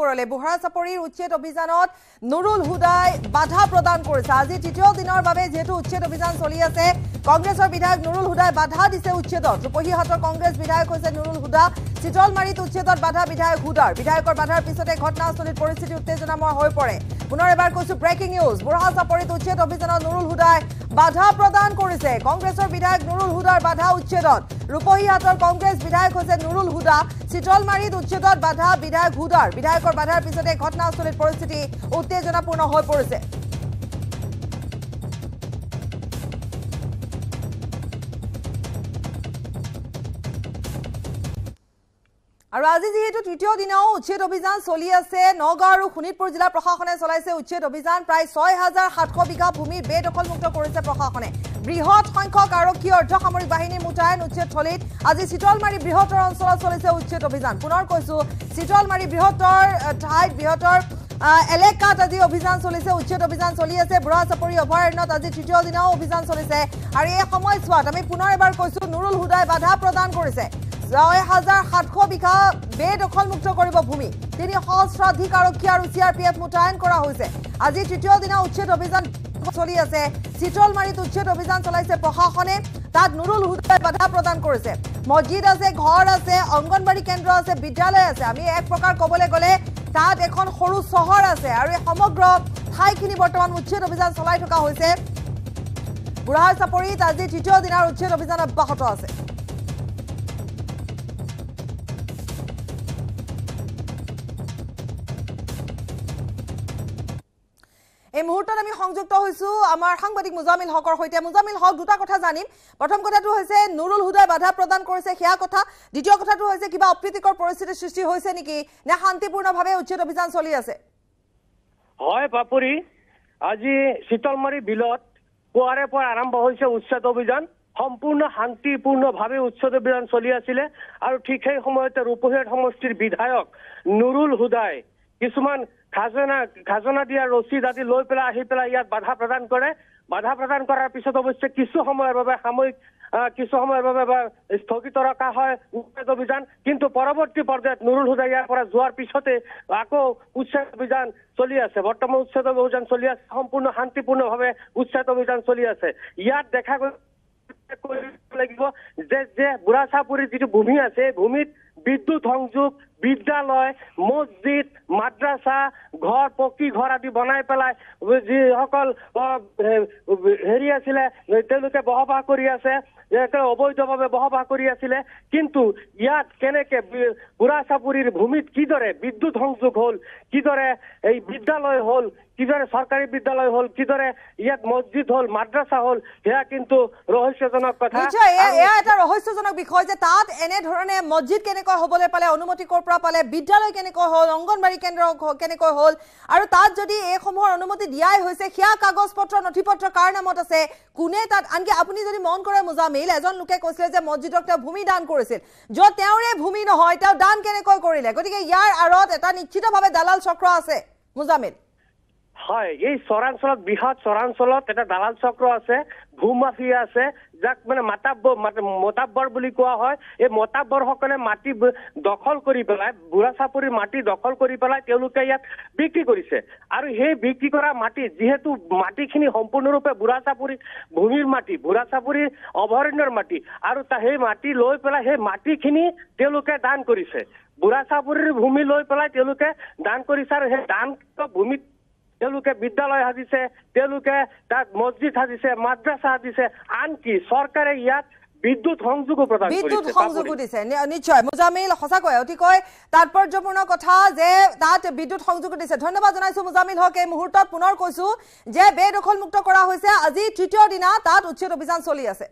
খবৰলৈ বুঢ়া চাপৰিৰ উচ্ছেদ অভিযানত নুৰুল হুদাই বাধা প্ৰদান কৰিছে। আজি তৃতীয় দিনৰ বাবে যিহেতু উচ্ছেদ অভিযান চলি আছে কংগ্ৰেছৰ বিধায়ক নুৰুল হুদাই বাধা দিছে উচ্ছেদত। ৰূপহীহাটৰ কংগ্ৰেছ বিধায়ক হৈছে নুৰুল হুদা। চিতলমাৰীত উচ্ছেদত বাধা বিধায়ক হুদাৰ। বিধায়কৰ বাধাৰ পিছতে ঘটনাস্থলীত পৰিস্থিতি উত্তেজনাময় হৈ পৰে। পুনৰ এবাৰ কৈছো ব্ৰেকিং নিউজ বুঢ়া চাপৰিত উচ্ছেদ অভিযানত নুৰুল হুদাই বাধা প্ৰদান কৰিছে। কংগ্ৰেছৰ বিধায়ক নুৰুল হুদাৰ বাধা উচ্ছেদত। ৰূপহীহাটৰ কংগ্ৰেছ বিধায়ক হৈছে নুৰুল হুদা। চিতলমাৰীত উচ্ছেদত বাধা বিধায়ক হুদাৰ। বিধায়কৰ বাধাৰ পিছতে ঘটনাস্থলীত পৰিস্থিতি উত্তেজনাপূৰ্ণ হৈ পৰিছে। আৰু আজি যিহেতু তৃতীয় দিনাও উচ্ছেদ অভিযান চলি আছে নগাঁও আৰু শোণিতপুৰ জিলা প্ৰশাসনে চলাইছে উচ্ছেদ অভিযান। প্ৰায় ছয় হাজাৰ সাতশ বিঘা ভূমি বেদখলমুক্ত কৰিছে প্ৰশাসনে। বৃহৎ সংখ্যক আৰক্ষী অৰ্ধসামৰিক বাহিনী মোতায়েন উচ্ছেদস্থলীত আজি চিতলমাৰী বৃহত্তৰ অঞ্চলত চলিছে উচ্ছেদ অভিযান। পুনৰ কৈছো চিতলমাৰী বৃহত্তৰ ঠাইত বৃহত্তৰ এলেকাত আজি অভিযান চলিছে উচ্ছেদ অভিযান চলি আছে। বুঢ়া চাপৰি অভয়াৰণ্যত আজি তৃতীয় দিনাও অভিযান চলিছে। আৰু এই সময়ছোৱাত আমি পুনৰ এবাৰ কৈছো নুৰুল হুদাই বাধা প্ৰদান কৰিছে। ছয় হাজাৰ সাতশ বিঘা বেদখলমুক্ত কৰিব ভূমি। তিনি সহস্ৰাধিক আৰক্ষী আৰু চি আৰ পি এফ মোতায়েন কৰা হৈছে। আজি তৃতীয় দিনা উচ্ছেদ অভিযান চলি আছে। চিতলমাৰীত উচ্ছেদ অভিযান চলাইছে প্ৰশাসনে। তাত নুৰুল হুদাই বাধা প্ৰদান কৰিছে। মছজিদ আছে ঘৰ আছে অংগনবাড়ী কেন্দ্ৰ আছে বিদ্যালয় আছে। আমি এক প্ৰকাৰ ক'বলৈ গ'লে তাত এখন সৰু চহৰ আছে আৰু এই সমগ্ৰ ঠাইখিনি বৰ্তমান উচ্ছেদ অভিযান চলাই থকা হৈছে। বুঢ়া চাপৰিত আজি তৃতীয় দিনাৰ উচ্ছেদ অভিযান অব্যাহত আছে। এই মুহূৰ্তত আমি সংযুক্ত হৈছো আমাৰ সাংবাদিক মুজামিল হকৰ সৈতে। মুজামিল হক দুটা কথা জানিম। প্ৰথম কথাটো হৈছে নুৰুল হুদাই বাধা প্ৰদান কৰিছে সেয়া কথা। দ্বিতীয় কথাটো হৈছে কিবা অপ্ৰীতিকৰ পৰিস্থিতিৰ সৃষ্টি হৈছে নেকি? নে শান্তিপূৰ্ণভাৱে উচ্ছেদ অভিযান চলি আছে? হয় বাপুৰি। আজি শীতলমাৰী বিলত পুৱাৰে পৰা আৰম্ভ হৈছে উচ্ছেদ অভিযান। সম্পূৰ্ণ শান্তিপূৰ্ণভাৱে উচ্ছেদ অভিযান চলি আছিলে। আৰু ঠিক সেই সময়তে ৰূপহীয়াত সমষ্টিৰ বিধায়ক নুৰুল হুদাই কিছুমান খাজনা খাজনা দিয়া ৰচিদ আদি লৈ পেলাই আহি পেলাই ইয়াত বাধা প্ৰদান কৰে। বাধা প্ৰদান কৰাৰ পিছত অৱশ্যে কিছু সময়ৰ বাবে সাময়িক কিছু সময়ৰ বাবে স্থগিত ৰখা হয় উচ্ছেদ অভিযান। কিন্তু পৰৱৰ্তী পৰ্যায়ত নুৰুল হুদা ইয়াৰ পৰা যোৱাৰ পিছতে আকৌ উচ্ছেদ অভিযান চলি আছে। বৰ্তমান উচ্ছেদ অভিযান চলি আছে সম্পূৰ্ণ শান্তিপূৰ্ণভাৱে উচ্ছেদ অভিযান চলি আছে। ইয়াত দেখা গৈ লাগিব যে যে বুঢ়া চাপৰিৰ যিটো ভূমি আছে ভূমিত বিদ্যুৎ সংযোগ বিদ্যালয় মছজিদ মাদ্ৰাছা ঘৰ পকী ঘৰ আদি বনাই পেলাই। যিসকল হেৰি আছিলে তেওঁলোকে বসবাস কৰি আছে অবৈধভাৱে বসবাস কৰি আছিলে। কিন্তু ইয়াত কেনেকে বুঢ়া চাপৰিৰ ভূমিত কিদৰে বিদ্যুৎ সংযোগ হ'ল কিদৰে এই বিদ্যালয় হ'ল কিদৰে চৰকাৰী বিদ্যালয় হ'ল কিদৰে ইয়াত মছজিদ হ'ল মাদ্ৰাছা হ'ল সেয়া কিন্তু ৰহস্যজনক কথা। এয়া এটা ৰহস্যজনক বিষয় যে তাত এনেধৰণে মছজিদ কেনেকৈ হ'বলৈ পালে অনুমতি ক'ৰ পৰা পালে বিদ্যালয় কেনেকৈ হ'ল অংগনবাড়ী কেন্দ্ৰ কেনেকৈ হ'ল আৰু তাত যদি এইসমূহৰ অনুমতি দিয়াই হৈছে সেয়া কাগজ পত্ৰ নথি পত্ৰ কাৰ নামত আছে কোনে তাত আনকি আপুনি যদি মন কৰে মুজামিল এজন লোকে কৈছিলে যে মছজিদক তেওঁ ভূমি দান কৰিছিল য'ত তেওঁৰে ভূমি নহয় তেওঁ দান কেনেকৈ কৰিলে? গতিকে ইয়াৰ আঁৰত এটা নিশ্চিতভাৱে দালাল চক্ৰ আছে মুজামিল। হয় এই চৰাঞ্চলত বৃহৎ চৰাঞ্চলত এটা দালাল চক্ৰ আছে ভূমাফিয়া আছে যাক মানে মাতাব্বৰ মাত- মতাব্বৰ বুলি কোৱা হয়। এই মতাব্বৰসকলে মাটি দখল কৰি পেলাই বুঢ়া চাপৰিৰ মাটি দখল কৰি পেলাই তেওঁলোকে ইয়াত বিক্ৰী কৰিছে। আৰু সেই বিক্ৰী কৰা মাটি যিহেতু মাটিখিনি সম্পূৰ্ণৰূপে বুঢ়া চাপৰি ভূমিৰ মাটি বুঢ়া চাপৰি অভয়াৰণ্যৰ মাটি আৰু সেই মাটি লৈ পেলাই সেই মাটিখিনি তেওঁলোকে দান কৰিছে। বুঢ়া চাপৰিৰ ভূমি লৈ পেলাই তেওঁলোকে দান কৰিছে আৰু সেই দান ভূমিত তেওঁলোকে বিদ্যালয় সাজিছে তেওঁলোকে তাত মছজিদ সাজিছে মাদ্ৰাছা সাজিছে আনকি চৰকাৰে ইয়াত বিদ্যুৎ সংযোগো প্ৰদান বিদ্যুৎ কৰিছে সংযোগো বাপুৰি। দিছে নিশ্চয় মুজামিল সঁচাকৈ অতিকৈ তাৎপৰ্যপূৰ্ণ কথা যে তাত বিদ্যুৎ সংযোগো দিছে। ধন্যবাদ জনাইছো মুজামিল হক এই মুহূৰ্তত। পুনৰ কৈছো যে বেদখলমুক্ত কৰা হৈছে। আজি তৃতীয় দিনা তাত উচ্ছেদ অভিযান চলি আছে।